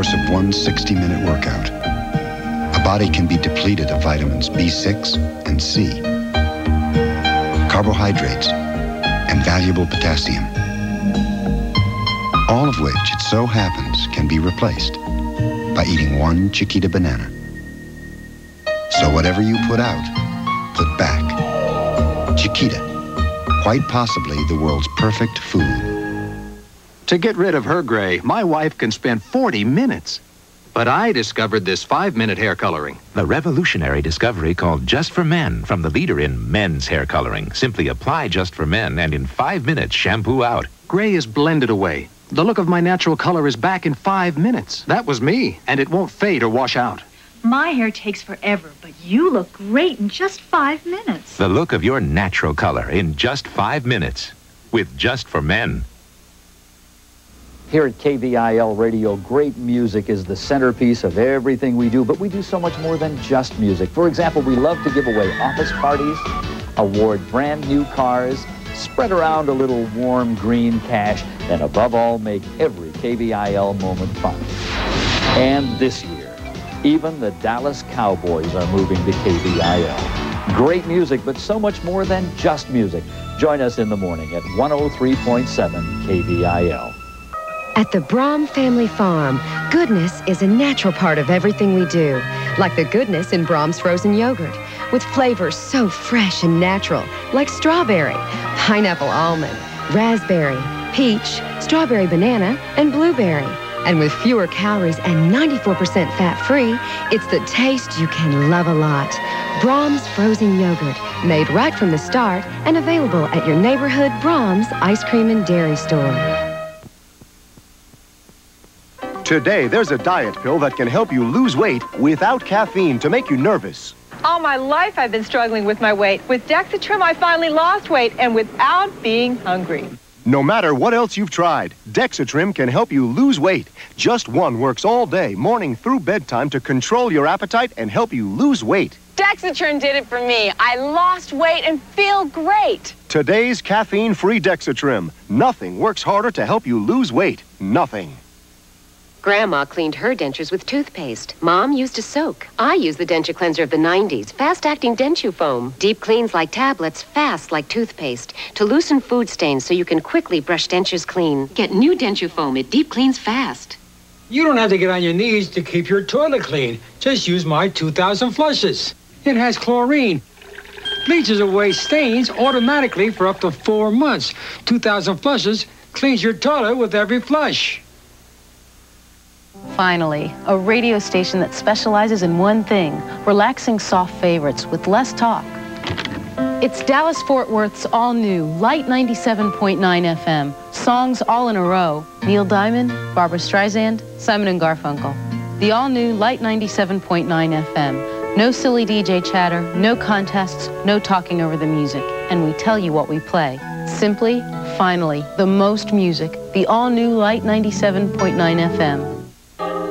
course of one 60-minute workout, a body can be depleted of vitamins B6 and C, carbohydrates, and valuable potassium. All of which, it so happens, can be replaced by eating one Chiquita banana. So whatever you put out, put back. Chiquita, quite possibly the world's perfect food. To get rid of her gray, my wife can spend 40 minutes. But I discovered this five-minute hair coloring. The revolutionary discovery called Just for Men from the leader in men's hair coloring. Simply apply Just for Men and in five minutes shampoo out. Gray is blended away. The look of my natural color is back in five minutes. That was me, and it won't fade or wash out. My hair takes forever, but you look great in just five minutes. The look of your natural color in just five minutes. With Just for Men. Here at KVIL Radio, great music is the centerpiece of everything we do, but we do so much more than just music. For example, we love to give away office parties, award brand new cars, spread around a little warm green cash, and above all, make every KVIL moment fun. And this year, even the Dallas Cowboys are moving to KVIL. Great music, but so much more than just music. Join us in the morning at 103.7 KVIL. At the Braum Family Farm, goodness is a natural part of everything we do, like the goodness in Braum's frozen yogurt, with flavors so fresh and natural, like strawberry, pineapple almond, raspberry, peach, strawberry banana, and blueberry. And with fewer calories and 94% fat-free, it's the taste you can love a lot. Braum's Frozen Yogurt, made right from the start and available at your neighborhood Braum's ice cream and dairy store. Today, there's a diet pill that can help you lose weight without caffeine to make you nervous. All my life I've been struggling with my weight. With Dexatrim, I finally lost weight and without being hungry. No matter what else you've tried, Dexatrim can help you lose weight. Just one works all day, morning through bedtime to control your appetite and help you lose weight. Dexatrim did it for me. I lost weight and feel great. Today's caffeine-free Dexatrim. Nothing works harder to help you lose weight. Nothing. Grandma cleaned her dentures with toothpaste. Mom used a soak. I use the denture cleanser of the 90s, fast-acting Dentu Foam. Deep cleans like tablets, fast like toothpaste. To loosen food stains so you can quickly brush dentures clean. Get new Dentu Foam. It deep cleans fast. You don't have to get on your knees to keep your toilet clean. Just use my 2000 flushes. It has chlorine. Bleaches away stains automatically for up to four months. 2000 flushes cleans your toilet with every flush. Finally, a radio station that specializes in one thing, relaxing soft favorites with less talk. It's Dallas Fort Worth's all new Light 97.9 FM. Songs all in a row. Neil Diamond, Barbra Streisand, Simon Garfunkel. The all new Light 97.9 FM. No silly DJ chatter, no contests, no talking over the music. And we tell you what we play. Simply, finally, the most music. The all new Light 97.9 FM.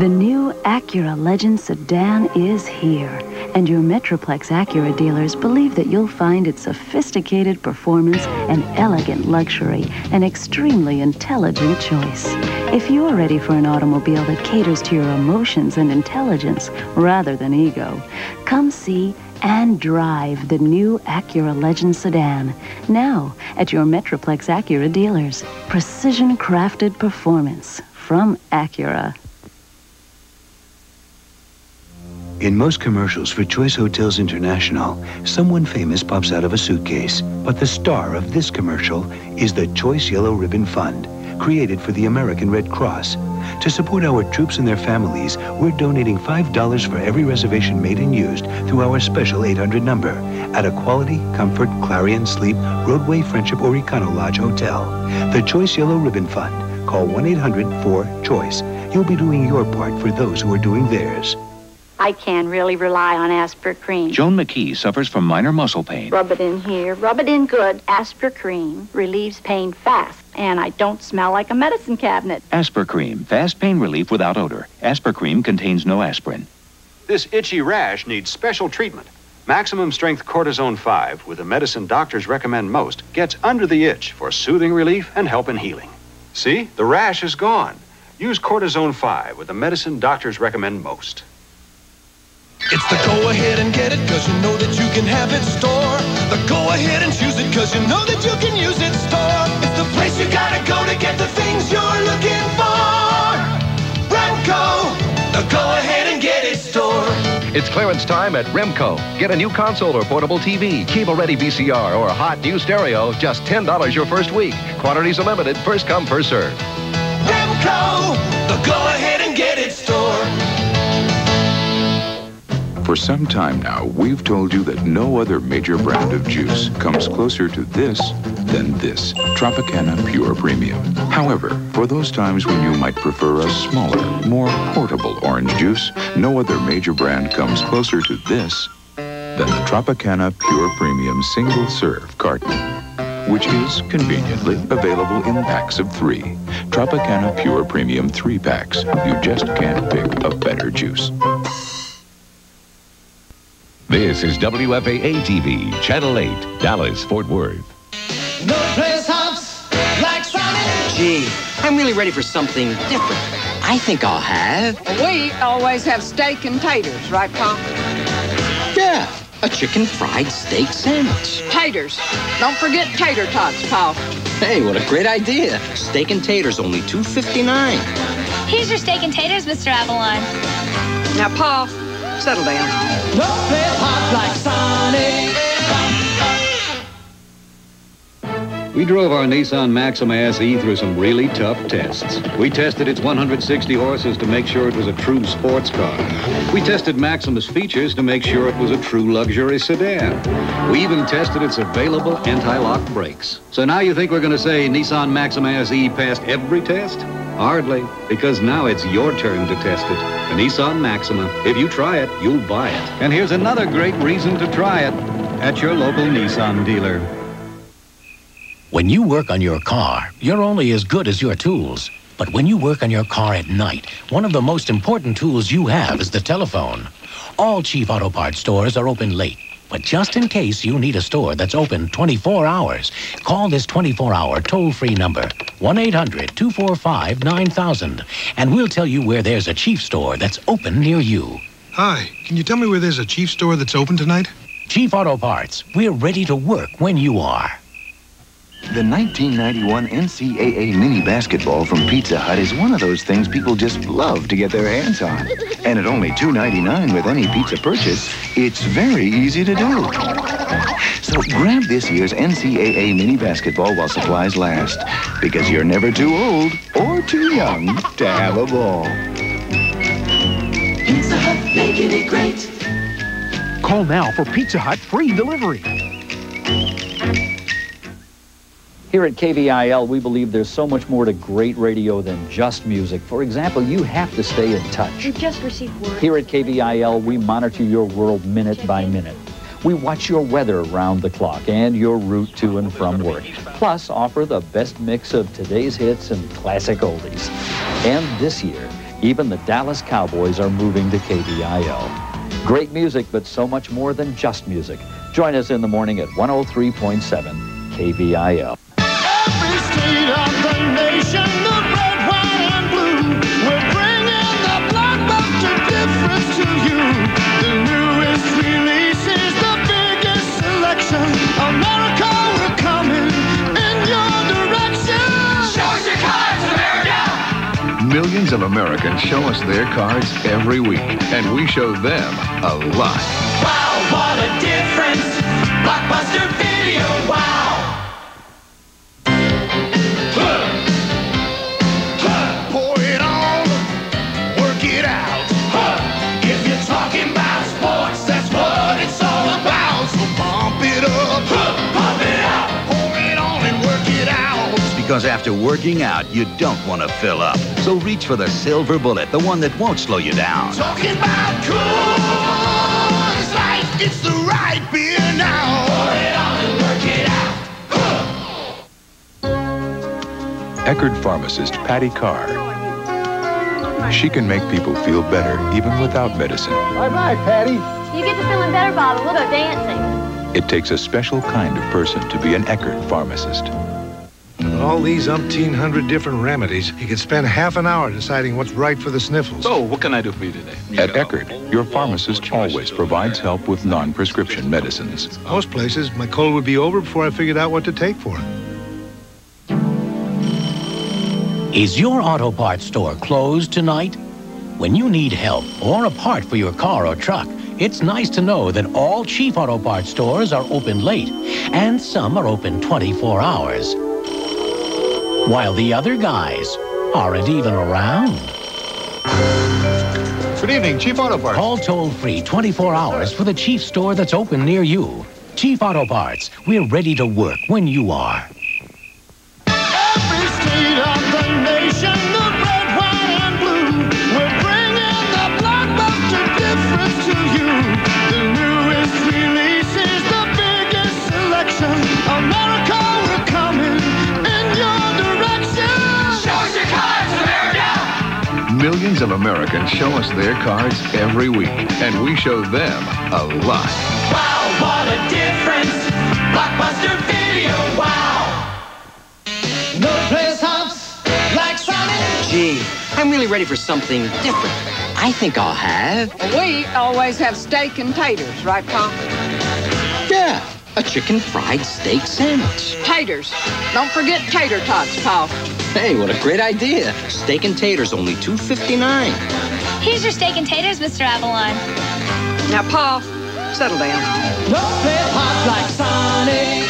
The new Acura Legend sedan is here, and your Metroplex Acura dealers believe that you'll find its sophisticated performance and elegant luxury an extremely intelligent choice. If you're ready for an automobile that caters to your emotions and intelligence rather than ego, come see and drive the new Acura Legend sedan now at your Metroplex Acura dealers. Precision crafted performance from Acura. In most commercials for Choice Hotels International, someone famous pops out of a suitcase. But the star of this commercial is the Choice Yellow Ribbon Fund, created for the American Red Cross. To support our troops and their families, we're donating $5 for every reservation made and used through our special 800 number at a quality, comfort, Clarion Sleep, Rodeway Friendship, or Econo Lodge hotel. The Choice Yellow Ribbon Fund. Call 1-800-4-CHOICE. You'll be doing your part for those who are doing theirs. I can really rely on Aspercreme. Joan McKee suffers from minor muscle pain. Rub it in here. Rub it in good. Aspercreme relieves pain fast, and I don't smell like a medicine cabinet. Aspercreme, fast pain relief without odor. Aspercreme contains no aspirin. This itchy rash needs special treatment. Maximum strength cortisone 5, with the medicine doctors recommend most, gets under the itch for soothing relief and help in healing. See, the rash is gone. Use Cortisone 5 with the medicine doctors recommend most. It's the go ahead and get it cause you know that you can have it store. The go ahead and choose it cause you know that you can use it store. It's the place you gotta go to get the things you're looking for. Remco, the go ahead and get it store. It's clearance time at Remco. Get a new console or portable TV, cable-ready VCR, or a hot new stereo, just $10 your first week. Quantities are limited, first come, first serve. Remco, the go For some time now, we've told you that no other major brand of juice comes closer to this than this Tropicana Pure Premium. However, for those times when you might prefer a smaller, more portable orange juice, no other major brand comes closer to this than the Tropicana Pure Premium single serve carton, which is conveniently available in packs of three. Tropicana Pure Premium three packs. You just can't pick a better juice. This is WFAA TV, Channel 8, Dallas, Fort Worth. No place hops like Sonic. Gee, I'm really ready for something different. I think I'll have. We always have steak and taters, right, Pop? Yeah, a chicken fried steak sandwich. Taters. Don't forget tater tots, Paul. Hey, what a great idea. Steak and taters, only $2.59. Here's your steak and taters, Mr. Avalon. Now, Paul, settle down. No place hops like Sonic. We drove our Nissan Maxima SE through some really tough tests. We tested its 160 horses to make sure it was a true sports car. We tested Maxima's features to make sure it was a true luxury sedan. We even tested its available anti-lock brakes. So now you think we're going to say Nissan Maxima SE passed every test? Hardly, because now it's your turn to test it. The Nissan Maxima. If you try it, you'll buy it. And here's another great reason to try it at your local Nissan dealer. When you work on your car, you're only as good as your tools. But when you work on your car at night, one of the most important tools you have is the telephone. All Chief Auto Parts stores are open late. But just in case you need a store that's open 24 hours, call this 24-hour toll-free number, 1-800-245-9000, and we'll tell you where there's a Chief store that's open near you. Hi, can you tell me where there's a Chief store that's open tonight? Chief Auto Parts, we're ready to work when you are. The 1991 NCAA mini basketball from Pizza Hut is one of those things people just love to get their hands on. And at only $2.99 with any pizza purchase, it's very easy to do. So grab this year's NCAA mini basketball while supplies last, because you're never too old or too young to have a ball. Pizza Hut, making it great. Call now for Pizza Hut free delivery. Here at KVIL, we believe there's so much more to great radio than just music. For example, you have to stay in touch. We just received word. Here at KVIL, we monitor your world minute by minute. We watch your weather around the clock and your route to and from work. Plus, offer the best mix of today's hits and classic oldies. And this year, even the Dallas Cowboys are moving to KVIL. Great music, but so much more than just music. Join us in the morning at 103.7 KVIL. Millions of Americans show us their cards every week, and we show them a lot. Wow, what a difference. Blockbuster video, Because after working out, you don't want to fill up. So reach for the silver bullet, the one that won't slow you down. Talking about Coors Light, it's the right beer now. Pour it on and work it out. Eckerd pharmacist Patty Carr. She can make people feel better even without medicine. Bye-bye, Patty. You get the feeling better bottle. We'll go dancing. It takes a special kind of person to be an Eckerd pharmacist. The all these umpteen hundred different remedies, you could spend half an hour deciding what's right for the sniffles. So, what can I do for you today? At Eckerd, your pharmacist always provides help with non-prescription medicines. Most places, my cold would be over before I figured out what to take for it. Is your auto parts store closed tonight? When you need help or a part for your car or truck, it's nice to know that all Chief Auto Parts stores are open late, and some are open 24 hours. While the other guys aren't even around. Good evening, Chief Auto Parts. Call toll free 24 hours for the Chief store that's open near you. Chief Auto Parts, we're ready to work when you are. Millions of Americans show us their cards every week, and we show them a lot. Wow, what a difference! Blockbuster video, wow! No place hops like Sonic. Gee, I'm really ready for something different. I think I'll have. We always have steak and taters, right, Pa? Yeah, a chicken fried steak sandwich. Taters. Don't forget tater tots, Pa. Hey, what a great idea. Steak and taters only $2.59. Here's your steak and taters, Mr. Avalon. Now, Pa, settle down. No place hops like Sonic.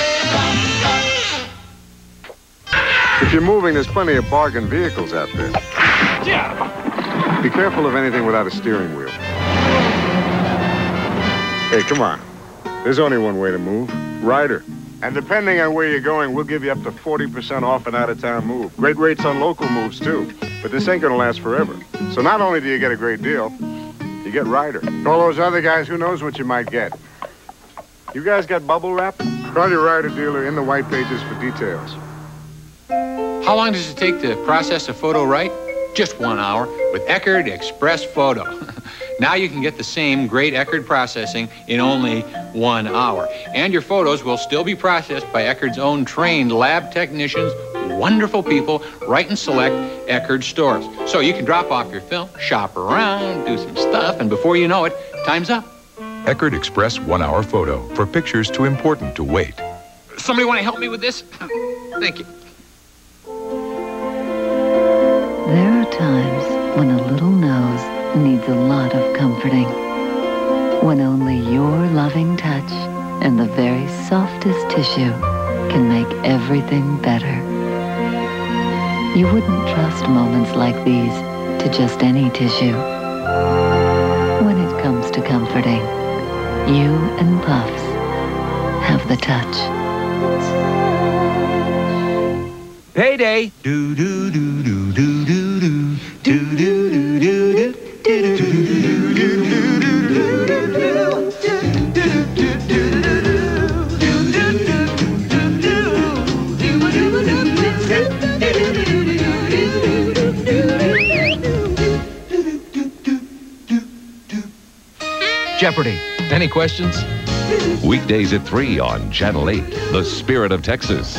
If you're moving, there's plenty of bargain vehicles out there. Yeah. Be careful of anything without a steering wheel. Hey, come on. There's only one way to move. Ryder. And depending on where you're going, we'll give you up to 40% off an out-of-town move. Great rates on local moves, too. But this ain't gonna last forever. So not only do you get a great deal, you get Ryder. All those other guys, who knows what you might get. You guys got bubble wrap? Call your Ryder dealer in the white pages for details. How long does it take to process a photo right? Just one hour with Eckerd Express Photo. now you can get the same great Eckerd processing in only one hour. And your photos will still be processed by Eckerd's own trained lab technicians, wonderful people, right in select Eckerd stores. So you can drop off your film, shop around, do some stuff, and before you know it, time's up. Eckerd Express One Hour Photo for pictures too important to wait. Somebody want to help me with this? Thank you. There are times when a little nose needs a lot of comforting. When only your loving touch and the very softest tissue can make everything better. You wouldn't trust moments like these to just any tissue. When it comes to comforting, you and Puffs have the touch. Payday. Do do do do do do do do do do do do Jeopardy. Any questions? Weekdays at 3 on Channel 8, The Spirit of Texas.